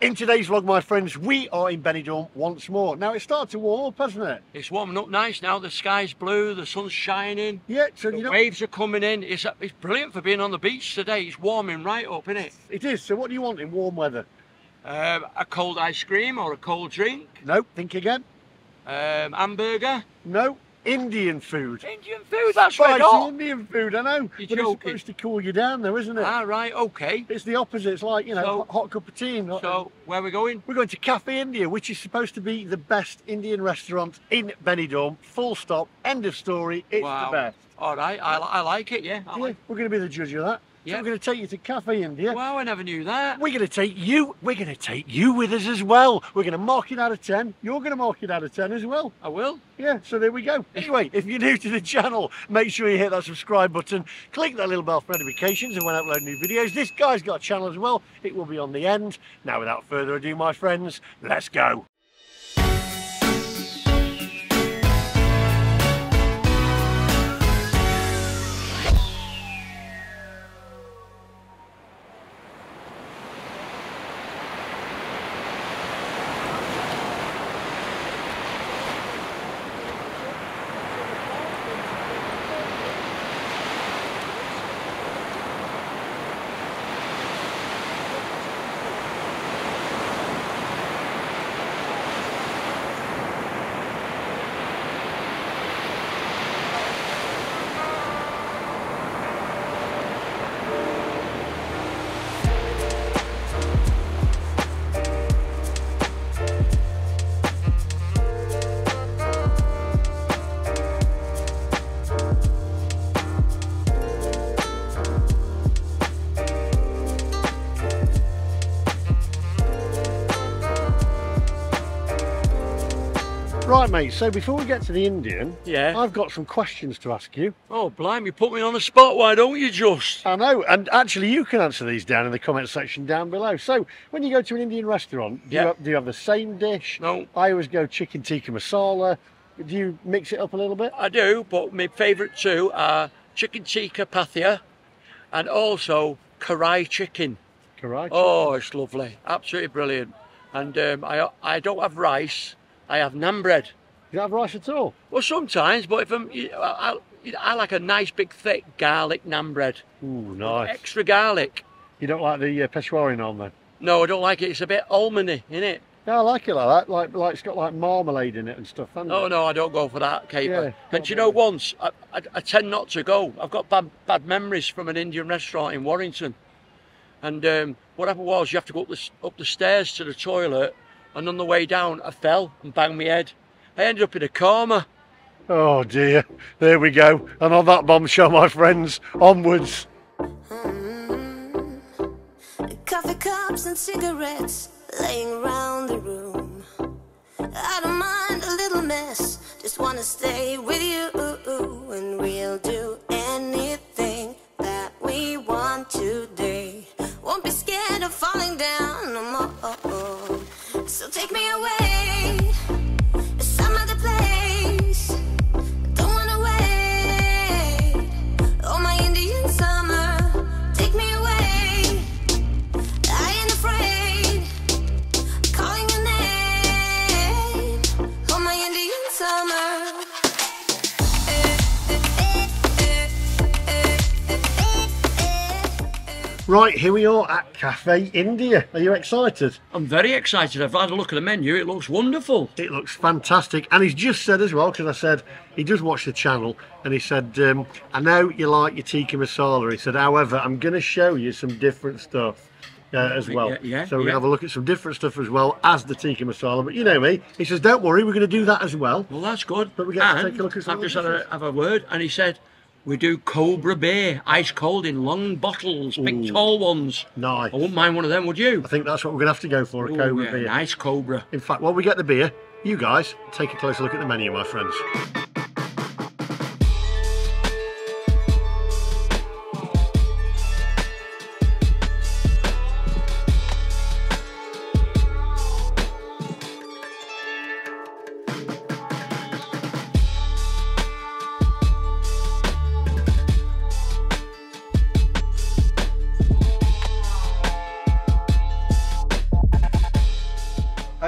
In today's vlog, my friends, we are in Benidorm once more. Now, it's started to warm up, hasn't it? It's warming up nice now. The sky's blue, the sun's shining, Yeah, so the you know, waves are coming in. It's, it's brilliant for being on the beach today. It's warming right up, isn't it? it is. So what do you want in warm weather? Um, a cold ice cream or a cold drink, No, think again. um, hamburger, No, Indian food. Indian food. That's Spicy hot. Indian food, I know. You're but it's joking. supposed to cool you down, though, isn't it? Ah, right, okay. It's the opposite. It's like, you know, So- hot, hot cup of tea. not- So where are we going? We're going to Cafe India, which is supposed to be the best Indian restaurant in Benidorm. Full stop. End of story. It's wow. the best. All right, I, I like it. Yeah. I Yeah, like. we're going to be the judge of that. So Yeah. we're going to take you to Cafe India. Wow, I never knew that. We're going to take you. We're going to take you with us as well. We're going to mark it out of ten. You're going to mark it out of ten as well. I will. Yeah. So there we go. Anyway, if you're new to the channel, make sure you hit that subscribe button. Click that little bell for notifications and when I upload new videos. This guy's got a channel as well. It will be on the end. Now, without further ado, my friends, let's go. Right, mate. So before we get to the Indian, Yeah. I've got some questions to ask you. Oh, blimey, you put me on the spot. Why don't you just? I know, and actually, you can answer these down in the comment section down below. So, when you go to an Indian restaurant, do, Yeah. you, have, do you have the same dish? No. I always go chicken tikka masala. Do you mix it up a little bit? I do, but my favourite two are chicken tikka pathia and also karai chicken. Correct. Oh, it's lovely, absolutely brilliant. And um, I I don't have rice, I have naan bread. Do you have rice at all? Well, sometimes, but if I'm, I, I, I like a nice big thick garlic naan bread, Ooh, nice. extra garlic. You don't like the uh, Peshwari naan then? No, I don't like it. It's a bit almondy, isn't it? Yeah, I like it like that. Like, like it's got like marmalade in it and stuff. hasn't Oh it? no, I don't go for that caper. Yeah, and do you know, once I, I, I tend not to go. I've got bad bad memories from an Indian restaurant in Warrington, and um, what happened was you have to go up the up the stairs to the toilet, and on the way down I fell and banged my head. I ended up in a coma. Oh dear. There we go. And on that bombshell, my friends, onwards. Coffee cups and cigarettes laying around the room. I don't mind a little mess, just wanna stay with you. And we'll do anything that we want today. Won't be scared of falling down no more. So take me away, Right, here we are at Cafe India. Are you excited? I'm very excited. I've had a look at the menu. It looks wonderful. It looks fantastic. And he's just said as well, because I said he does watch the channel, and he said, um, I know you like your tikka masala. He said, however, I'm going to show you some different stuff. Uh, as well, Yeah, yeah, so we're yeah. have a look at some different stuff as well as the tikka masala. But you know me, he says, "Don't worry, we're going to do that as well." Well, that's good. But we get to take a look at some I've just had a, have a word, and he said we do Cobra beer, ice cold in long bottles, big tall ones. Nice. I wouldn't mind one of them, would you? I think that's what we're going to have to go for a Ooh, Cobra yeah, beer. Nice Cobra. In fact, while we get the beer, you guys take a closer look at the menu, my friends.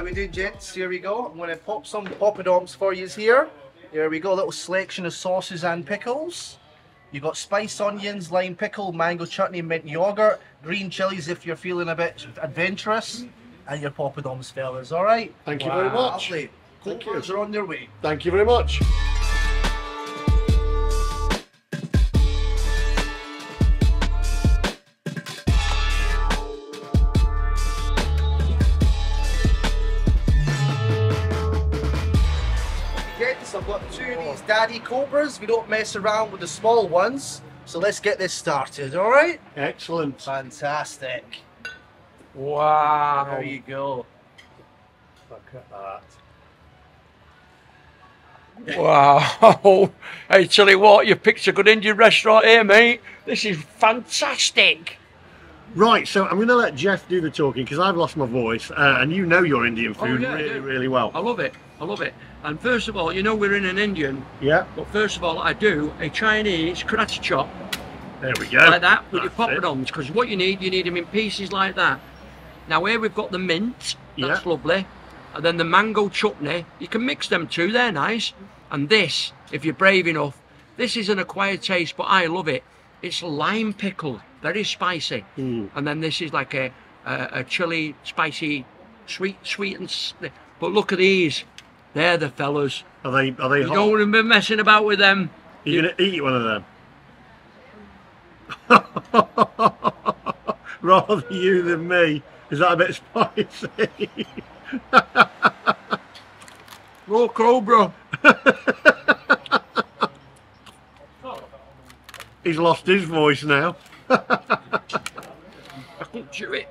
How we doing, gents? Here we go. I'm going to pop some poppadoms for you here. Here we go. A little selection of sauces and pickles. You've got spiced onions, lime pickle, mango chutney, mint yogurt, green chilies if you're feeling a bit adventurous, and your poppadoms, fellas. All right. Thank you very much. Lovely. Thank you. Are on their way. Thank you very much. Daddy cobras. We don't mess around with the small ones. So let's get this started, all right? Excellent. Fantastic. Wow. There you go. Look at that. Wow. Hey, tell you what, you picked a good Indian restaurant here, mate. This is fantastic. Right, so I'm going to let Geoff do the talking because I've lost my voice, uh, and you know your Indian Oh, food yeah, really, really well. I love it. I love it. And first of all, you know we're in an Indian, Yeah, but first of all, I do a Chinese karate chop there we go. like that with your That's it. poppadoms. Because what you need, you need them in pieces like that. Now here we've got the mint. That's Yeah. lovely. And then the mango chutney. You can mix them too. They're nice. And this, if you're brave enough, this is an acquired taste, but I love it. It's lime pickle, very spicy. Mm. And then this is like a a, a chili, spicy, sweet, sweet and. But look at these. They're the fellas. Are they? Are they You hot? don't want to be messing about with them. Are You're going to eat one of them? Rather you than me. Is that a bit spicy? Raw cobra. He's lost his voice now. I can't chew it.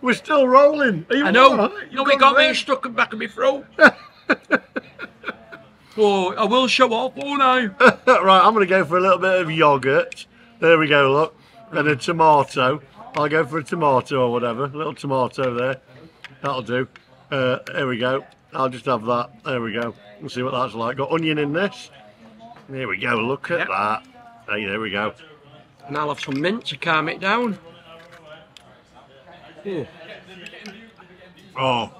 We're still rolling. I know. right? You know, You've it got me stuck in the back of my throat. oh, I will show off, won't I? right, I'm going to go for a little bit of yogurt. There we go, look. And a tomato. I'll go for a tomato or whatever. A little tomato there. That'll do. Uh, there we go. I'll just have that. There we go. We'll see what that's like. Got onion in this. There we go. Look at Yep. that. Hey, there we go. And I'll have some mint to calm it down. Ooh. Oh.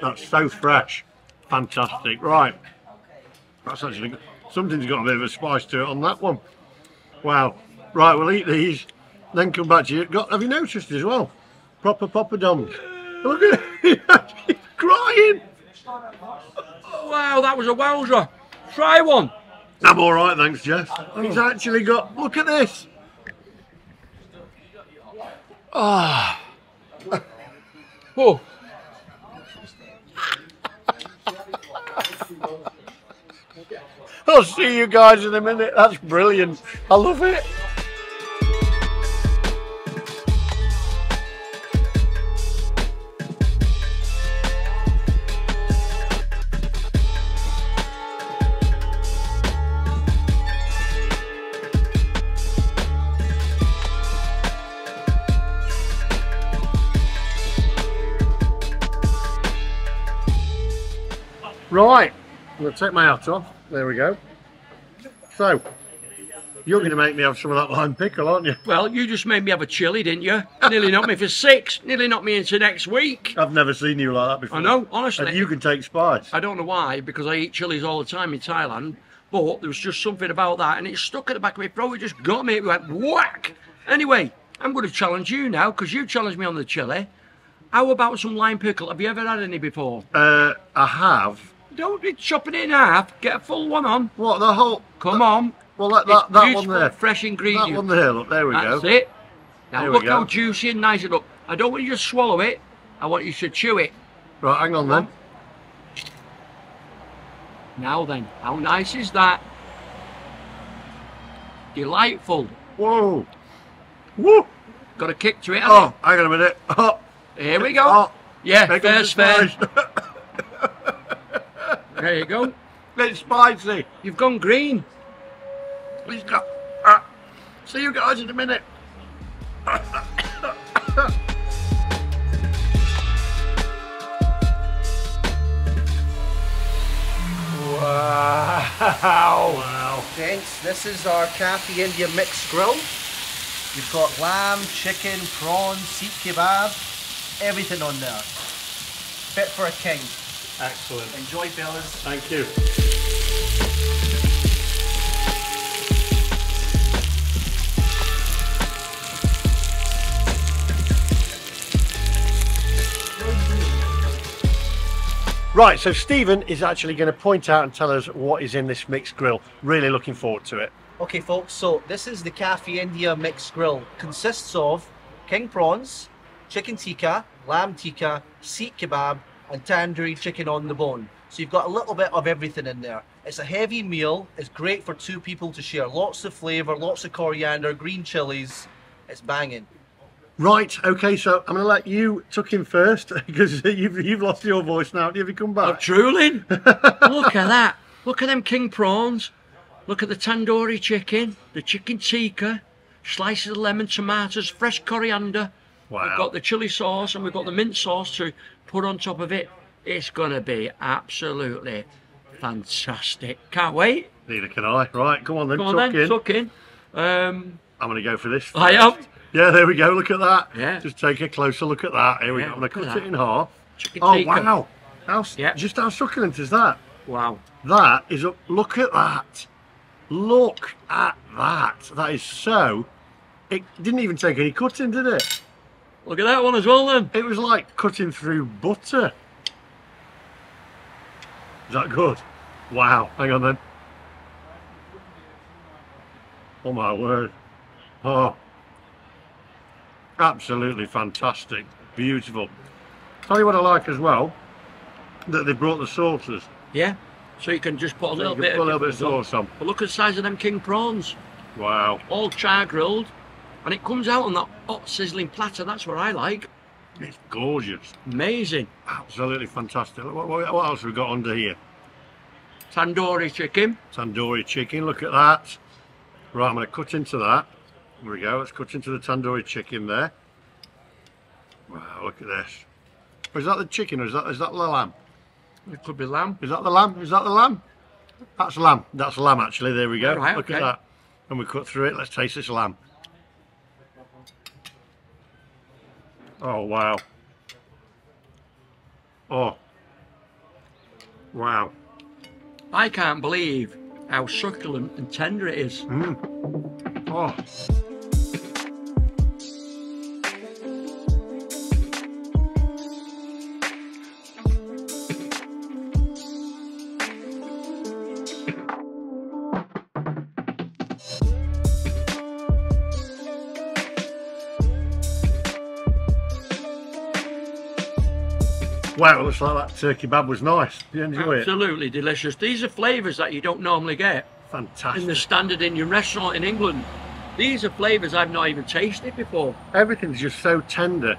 That's so fresh. Fantastic. Right. That's actually good. Something's got a bit of a spice to it on that one. Wow. Right, we'll eat these, then come back to you. Got, have you noticed as well? Proper poppadoms. Look at it. He's crying. Wow, that was a wowzer. Try one. I'm all right, thanks, Geoff. He's actually got. Look at this. Oh, I'll see you guys in a minute. That's brilliant. I love it. Right, I'm going to take my hat off. There we go. So, you're going to make me have some of that lime pickle, aren't you? well, you just made me have a chili, didn't you? Nearly knocked me for six. Nearly knocked me into next week. I've never seen you like that before. I know, honestly. And you can take spice. I don't know why, because I eat chilies all the time in Thailand. But there was just something about that, and it stuck at the back of my throat. It just got me. It went whack. Anyway, I'm going to challenge you now, because you challenged me on the chili. How about some lime pickle? Have you ever had any before? Uh, I have. Don't be chopping it in half. Get a full one on. What, the whole... Come on. Well, that, that, that one there. fresh That ingredient. one there, look, there we That's go. it. Now There look how juicy and nice it looks. I don't want you to swallow it. I want you to chew it. Right, hang on then. Now then, how nice is that? Delightful. Whoa. Woo. Got a kick to it. Oh, hang on a minute. Oh. Here we go. oh. yeah, There comes fair's the fair. spice. There you go. It's spicy. You've gone green. Please go. Ah. See you guys in a minute. Wow. Wow. Wow. Gents, this is our Cafe India mixed grill. You've got lamb, chicken, prawns, seek kebab, everything on there. Fit for a king. Excellent. Enjoy, fellas. Thank you. Right, so Stephen is actually going to point out and tell us what is in this mixed grill. Really looking forward to it. Okay, folks, so this is the Cafe India mixed grill. Consists of king prawns, chicken tikka, lamb tikka, seek kebab, and tandoori chicken on the bone. So you've got a little bit of everything in there. It's a heavy meal. It's great for two people to share. Lots of flavour, lots of coriander, green chilies. It's banging. Right, okay, so I'm going to let you tuck in first because you've, you've lost your voice now. Have you come back? drooling. Look at that. Look at them king prawns. Look at the tandoori chicken, the chicken tikka, slices of lemon, tomatoes, fresh coriander. Wow. We've got the chili sauce and we've got the mint sauce to put on top of it. It's going to be absolutely fantastic. Can't wait. Neither can I. Right, come on then, Come on tuck then, in. tuck in. Um, I'm going to go for this. I am. Yeah, there we go. Look at that. Yeah. Just take a closer look at that. Here we Yeah, go. I'm going to cut it in half. Oh, wow. How, Yeah. Just how succulent is that? Wow. That is a look at that. Look at that. That is so. It didn't even take any cutting, did it? Look at that one as well then. It was like cutting through butter. Is that good? Wow. Hang on then. Oh my word. Oh. Absolutely fantastic. Beautiful. Tell you what I like as well. That they brought the sauces. Yeah. So you can just put a little bit put a little bit of sauce on. But look at the size of them king prawns. Wow. all char grilled, and it comes out on that hot sizzling platter. That's what I like. It's gorgeous. Amazing. Absolutely fantastic. What, what, what else have we got under here? Tandoori chicken. Tandoori chicken, look at that. Right, I'm going to cut into that. There we go, let's cut into the tandoori chicken there. Wow, look at this. Oh, is that the chicken or is that, is that the lamb? It could be lamb. Is that the lamb? Is that the lamb? That's lamb. That's lamb actually, there we go. Right, look at that. And we cut through it, let's taste this lamb. Oh, wow. Oh. Wow. I can't believe how succulent and tender it is. Mm. Oh. Wow, it looks like that turkey bab was nice. Did you enjoy it? Absolutely delicious. These are flavours that you don't normally get Fantastic. in the standard Indian restaurant in England. These are flavours I've not even tasted before. Everything's just so tender.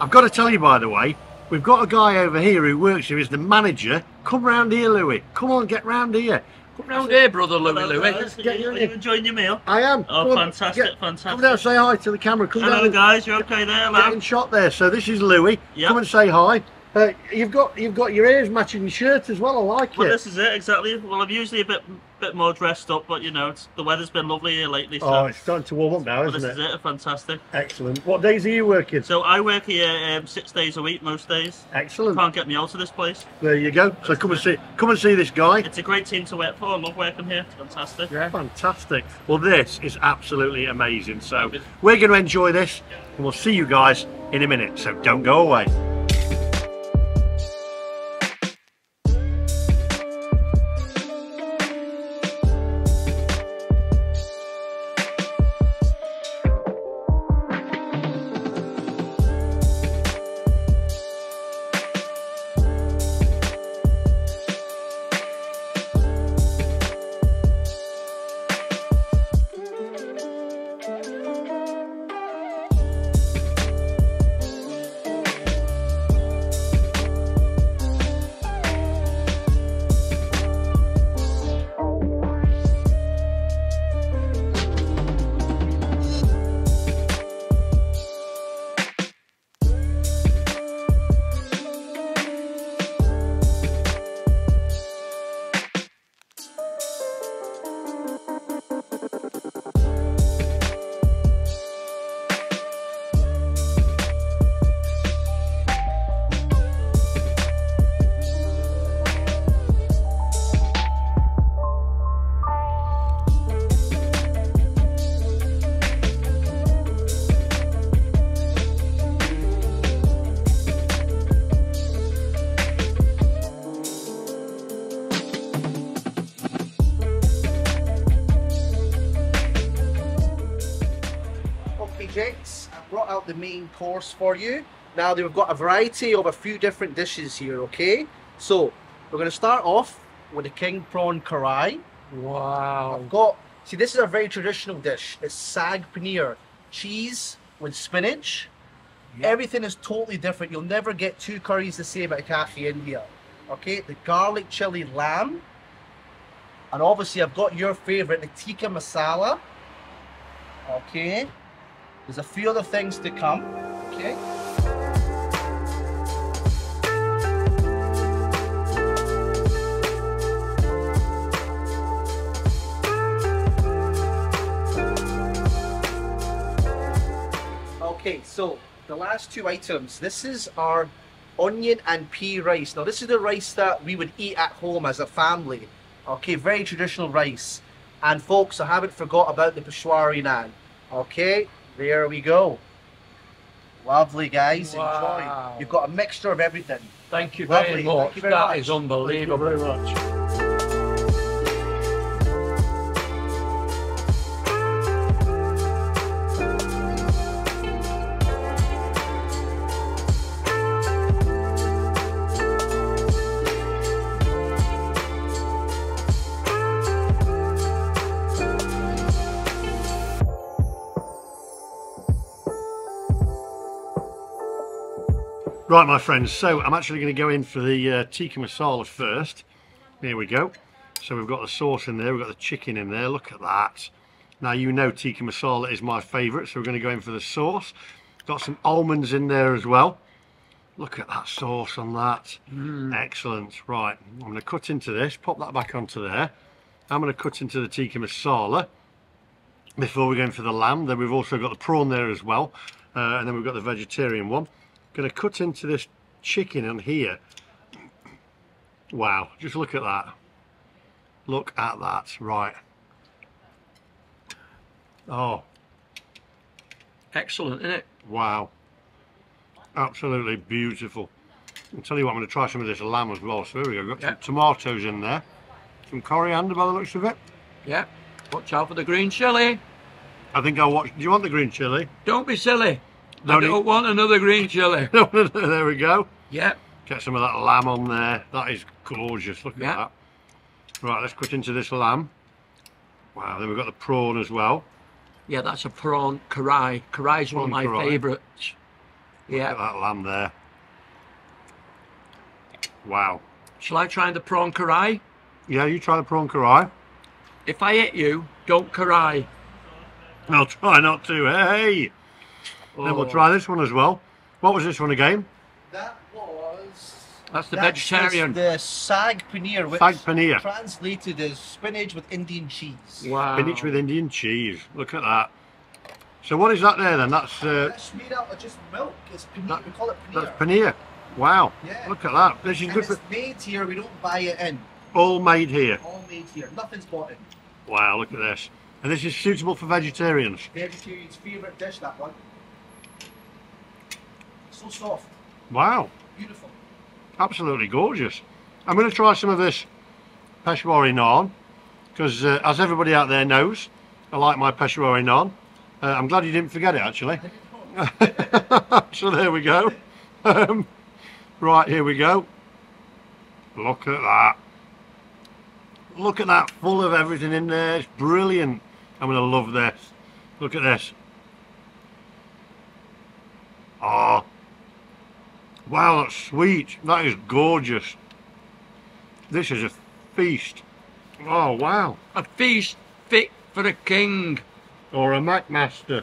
I've got to tell you, by the way, we've got a guy over here who works here, is the manager. Come round here, Louis. Come on, get round here. Come round here, brother Louis Hello, Louis. guys. Get you Are you enjoying your meal? I am. Oh, Come on, fantastic, get- fantastic. Come down, say hi to the camera. Come Hello down. guys, you okay there? Get Hello. in shot there. So this is Louis. Yeah. Come and say hi. Uh, you've got you've got your ears matching your shirt as well. I like Well, it. this is it exactly. Well, I'm usually a bit bit more dressed up, but you know, it's, the weather's been lovely here lately. So Oh, it's starting to warm up now, well, isn't is it? This is it. Fantastic. Excellent. What days are you working? So I work here um, six days a week, most days. Excellent. Can't get me out of this place. There you go. So come and see come and see this guy. It's a great team to work for. I love working here. It's fantastic. Yeah. Fantastic. Well, this is absolutely amazing. So we're going to enjoy this, and we'll see you guys in a minute. So don't go away. Main course for you. Now we've got a variety of a few different dishes here, okay? So we're going to start off with the king prawn karai. Wow. I've got, see this is a very traditional dish. It's sag paneer, cheese with spinach. Everything is totally different. You'll never get two curries the same at a cafe India. Okay, the garlic chili lamb. And obviously I've got your favorite, the tikka masala. Okay. There's a few other things to come. Okay. Okay, so the last two items. This is our onion and pea rice. Now, this is the rice that we would eat at home as a family. Okay, very traditional rice. And folks, I haven't forgot about the Peshwari naan. Okay, there we go. Lovely, guys. Wow. Enjoy. You've got a mixture of everything. Thank you very much. Thank you very That much. is Thank you unbelievable. Right, my friends, so I'm actually going to go in for the uh, tikka masala first. Here we go. So we've got the sauce in there, we've got the chicken in there, look at that. Now you know tikka masala is my favourite, so we're going to go in for the sauce. Got some almonds in there as well. Look at that sauce on that. Excellent. Right, I'm going to cut into this, pop that back onto there. I'm going to cut into the tikka masala before we go in for the lamb. Then we've also got the prawn there as well. Uh, and then we've got the vegetarian one. Going to cut into this chicken on here. Wow, just look at that. Look at that. Right. Oh, Excellent, isn't it? wow. Absolutely beautiful. I'll tell you what, I'm going to try some of this lamb as well. So here we go. Got Yeah. some tomatoes in there. Some coriander by the looks of it. Yeah. Watch out for the green chili. I think I'll watch. Do you want the green chili? Don't be silly. I don't want another green chili. there we go. yeah. Get some of that lamb on there. That is gorgeous. Look Yeah. at that. Right, let's cut into this lamb. Wow, then we've got the prawn as well. Yeah, that's a prawn karai. Karai is one of my karai. favourites. Look Yeah. at that lamb there. Wow. Shall I try the prawn karai? Yeah, you try the prawn karai. If I hit you, don't karai. I'll try not to. Hey! Then we'll Oh, try this one as well. What was this one again? That was. That's the That's vegetarian. The sag paneer, which Sag paneer. translated as spinach with Indian cheese. Wow. Spinach with Indian cheese. Look at that. So what is that there then? That's uh, That's made out of just milk. It's paneer. That- we call it paneer. that's paneer. Wow. Yeah. Look at that. This is and good it's made here. We don't buy it in. all made here. All made here. Nothing's bought in. Wow, look at this. And this is suitable for vegetarians. Vegetarian's favourite dish. That one. So soft. Wow. Beautiful. Absolutely gorgeous. I'm going to try some of this Peshwari naan because, uh, as everybody out there knows, I like my Peshwari naan. Uh, I'm glad you didn't forget it actually. so there we go. Um, right, here we go. Look at that. Look at that, full of everything in there. It's brilliant. I'm going to love this. Look at this. Oh, wow, that's sweet. That is gorgeous. This is a feast. Oh, wow. A feast fit for a king Or a MacMaster.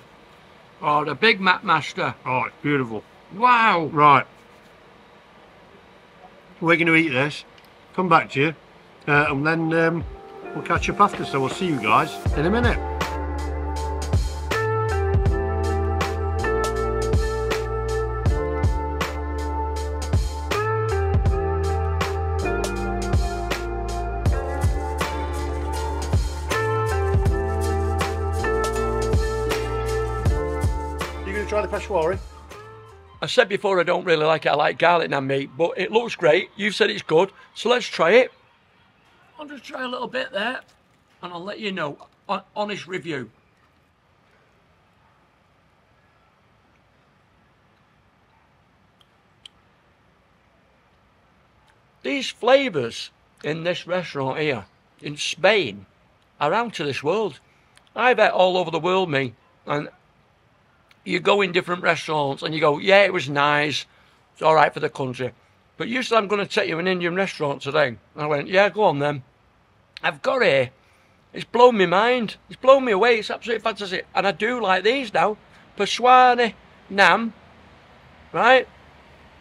or a Big Mac Master. Oh, it's beautiful. Wow. Right. We're going to eat this, come back to you, uh, and then um, we'll catch up after. So we'll see you guys in a minute. said before I don't really like it. I like garlic and meat, but it looks great. You've said it's good, so let's try it. I'll just try a little bit there, and I'll let you know. Honest review. These flavours in this restaurant here in Spain are out of this world. I've ate all over the world, me, and you go in different restaurants and you go, yeah, it was nice, it's all right for the country. But you said I'm going to take you to an Indian restaurant today. And I went, yeah, go on then. I've got here. It's blown my mind. It's blown me away. It's absolutely fantastic. And I do like these now. Peshwari naan, right,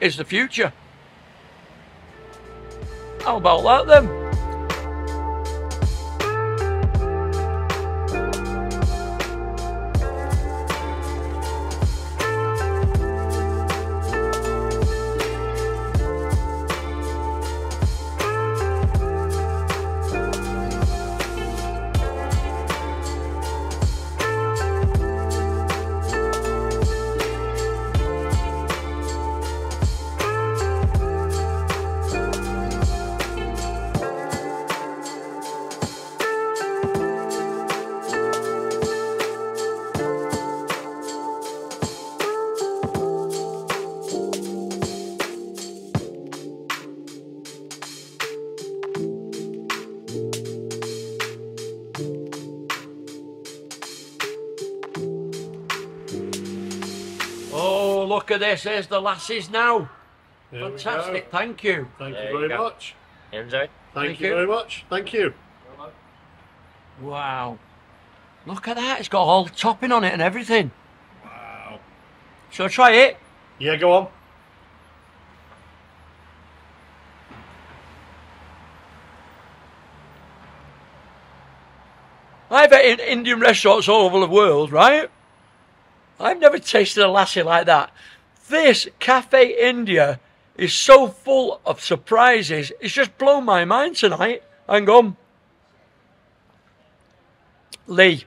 is the future. How about that then? Look at this. There's the lassis now. There. Fantastic. Thank you. Thank There you you very go. much. Enjoy. Thank, Thank you, you. very much. Thank you. Wow. Look at that. It's got all topping on it and everything. Wow. Shall I try it? Yeah, go on. I've eaten in Indian restaurants all over the world, right? I've never tasted a lassi like that. This Cafe India is so full of surprises. It's just blown my mind tonight. Hang on. Lee,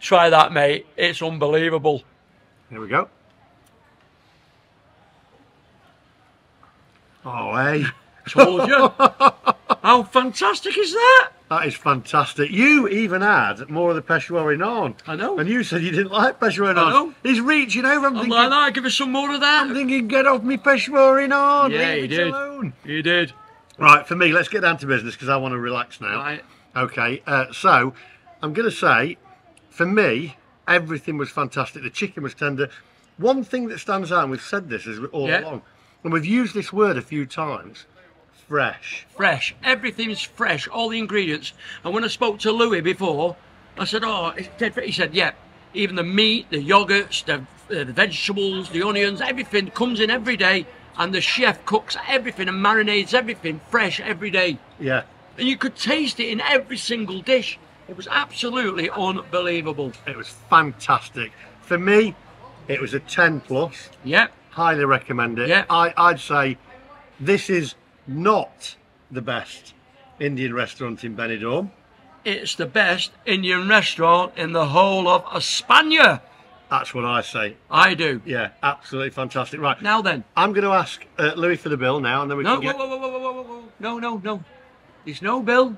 try that, mate. It's unbelievable. Here we go. Oh, hey. Told you. How fantastic is that? That is fantastic. You even had more of the Peshwari naan. I know. And you said you didn't like Peshwari naan. know. He's reaching over. I'm, I'm thinking, like that. Give us some more of that. I'm thinking, get off me Peshwari naan. Yeah, Leave he did. alone. You did. Right, for me, let's get down to business because I want to relax now. Right. Okay, uh, so I'm going to say, for me, everything was fantastic. The chicken was tender. One thing that stands out, and we've said this as all Yeah. along, and we've used this word a few times, fresh. fresh. Everything's fresh. All the ingredients. And when I spoke to Louis before, I said, "Oh, it's dead fresh." He said, "Yeah, even the meat, the yogurts, the, uh, the vegetables, the onions, everything comes in every day, and the chef cooks everything and marinades everything fresh every day, Yeah, and you could taste it in every single dish. It was absolutely unbelievable. it was fantastic. For me, it was a 10 plus. Yep. Highly recommend it. Yeah. I, I'd say this is not the best Indian restaurant in Benidorm. It's the best Indian restaurant in the whole of España. That's what I say. I do. Yeah, absolutely fantastic. Right, Now then. I'm going to ask uh, Louis for the bill now, and then we No, can get. whoa, whoa, whoa, whoa, whoa, whoa. No, no, no. There's no bill.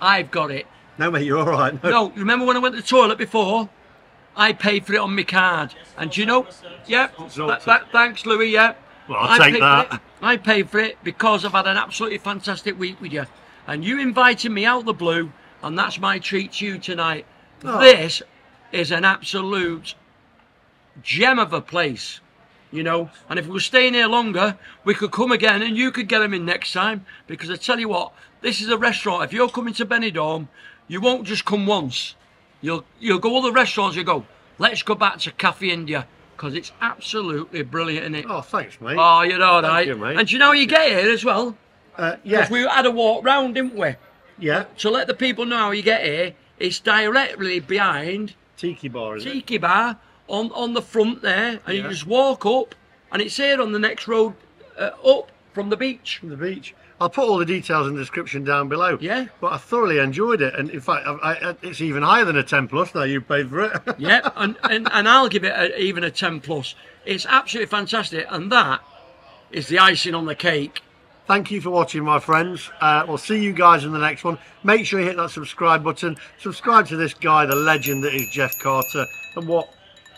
I've got it. No, mate, you're all right. No. No, remember when I went to the toilet before? I paid for it on my card. And do you know? Yeah. Th- th- thanks, Louis. Yeah. Well, I'll I take that. it. I paid for it because I've had an absolutely fantastic week with you. And you invited me out the blue, and that's my treat to you tonight. Oh. This is an absolute gem of a place. You know, and if we were staying here longer, we could come again and you could get them in next time. Because I tell you what, this is a restaurant. If you're coming to Benidorm, you won't just come once. You'll you'll go all the restaurants. You go, let's go back to Cafe India because it's absolutely brilliant in it. Oh, thanks, mate. Oh, you're all Thank right. you, mate. And do you know how you get here as well? uh, yeah, Because we had a walk round, didn't we? yeah. To let the people know how you get here, it's directly behind Tiki bar, is it? Tiki Bar on, on the front there, and you just walk up, and it's here on the next road uh, up from the beach. From the beach. I'll put all the details in the description down below. Yeah. But I thoroughly enjoyed it, and in fact, I, I, it's even higher than a 10 plus now. You paid for it. Yep, and, and, and I'll give it a, even a 10 plus. It's absolutely fantastic, and that is the icing on the cake. Thank you for watching, my friends. Uh, we'll see you guys in the next one. Make sure you hit that subscribe button. Subscribe to this guy, the legend that is Geoff Carter, and what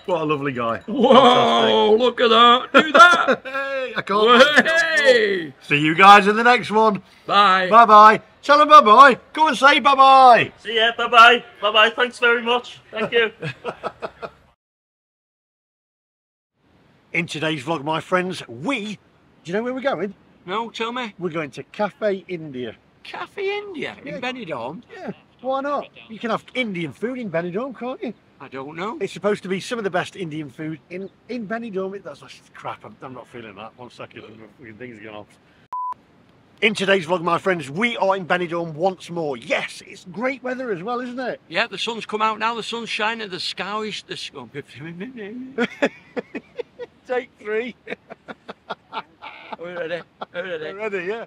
what a lovely guy. Whoa, look at that. Do that. Hey, I can't. Hey! See you guys in the next one. Bye. Bye bye. Tell them bye bye. Go and say bye bye. See ya. Bye bye. Bye bye. Thanks very much. Thank you. In today's vlog, my friends, we. Do you know where we're going? No, tell me. We're going to Cafe India. Cafe India Yeah. in Benidorm? Yeah, why not? You can have Indian food in Benidorm, can't you? I don't know. It's supposed to be some of the best Indian food in, in Benidorm. That's just crap. I'm, I'm not feeling that. One second, things are going off. In today's vlog, my friends, we are in Benidorm once more. Yes, it's great weather as well, isn't it? Yeah, the sun's come out now. The sun's shining. The sky is the sky. Oh, Take three. Are we ready? Are we ready. We're. Ready, yeah.